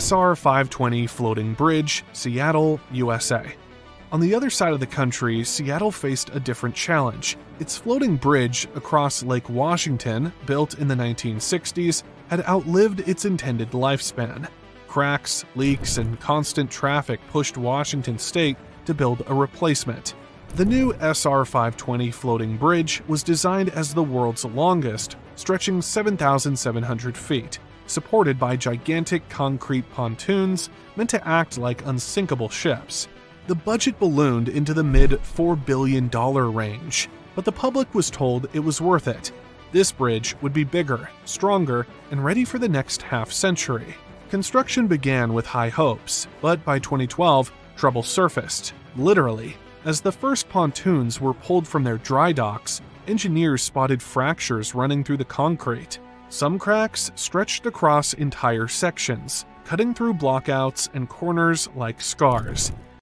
SR 520 Floating Bridge, Seattle, USA. On the other side of the country, Seattle faced a different challenge. Its floating bridge across Lake Washington, built in the 1960s, had outlived its intended lifespan. Cracks, leaks, and constant traffic pushed Washington state to build a replacement. The new SR 520 floating bridge was designed as the world's longest, stretching 7,700 feet, supported by gigantic concrete pontoons meant to act like unsinkable ships the budget ballooned into the mid $4 billion range, but the public was told it was worth it. This bridge would be bigger, stronger, and ready for the next half century. Construction began with high hopes, but by 2012, trouble surfaced, literally. As the first pontoons were pulled from their dry docks, engineers spotted fractures running through the concrete. Some cracks stretched across entire sections, cutting through blockouts and corners like scars.